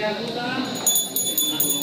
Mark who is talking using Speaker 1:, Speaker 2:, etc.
Speaker 1: Terima kasih.